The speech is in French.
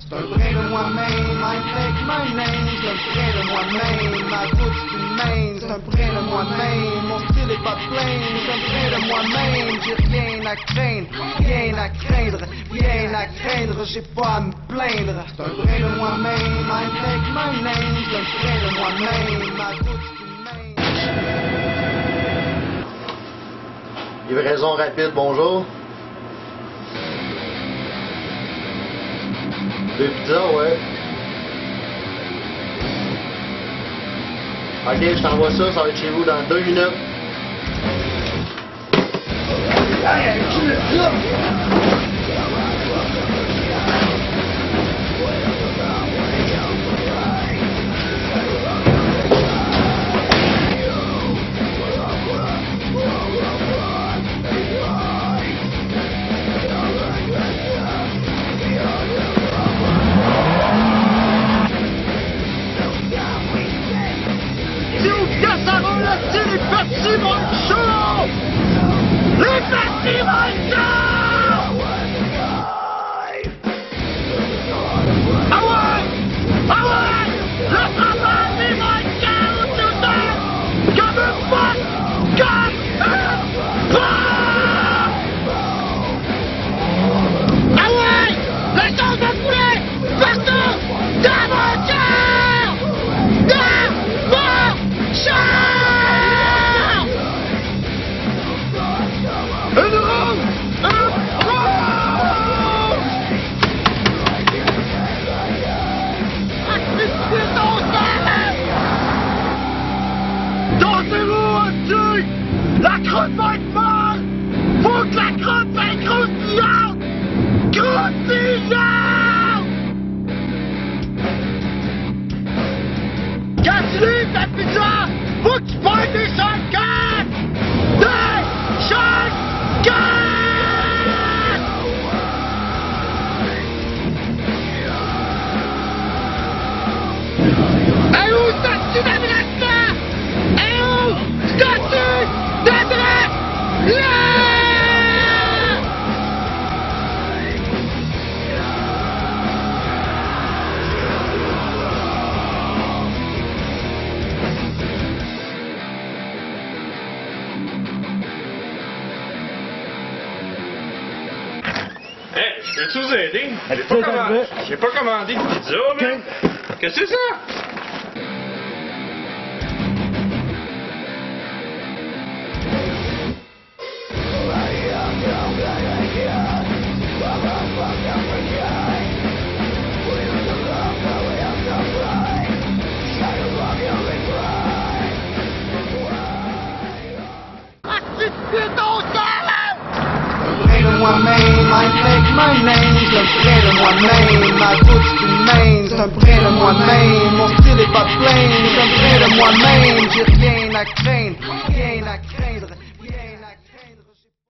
C'est un brin de moi-même, I take my name. C'est un brin de moi-même, ma route c'est une main. C'est un brin de moi-même, mon style est pas plein. C'est un brin de moi-même, j'ai rien à craindre, rien à craindre, rien à craindre, j'ai pas à me plaindre. C'est un brin de moi-même, I take my name. C'est un brin de moi-même, ma route c'est une main. Livraison rapide, bonjour. Deux pizzas, ouais. Ok, je t'envoie ça, ça va être chez vous dans deux minutes. Croûte va être molle Faut que la croûte soit croustillante Croustillante Casse-lui ta pizza Faut que tu je peux-tu vous aider? J'ai pas, commandé... J'ai pas commandé de pizza, là. Qu'est-ce que c'est ça? Take my I clean. Gain, I clean.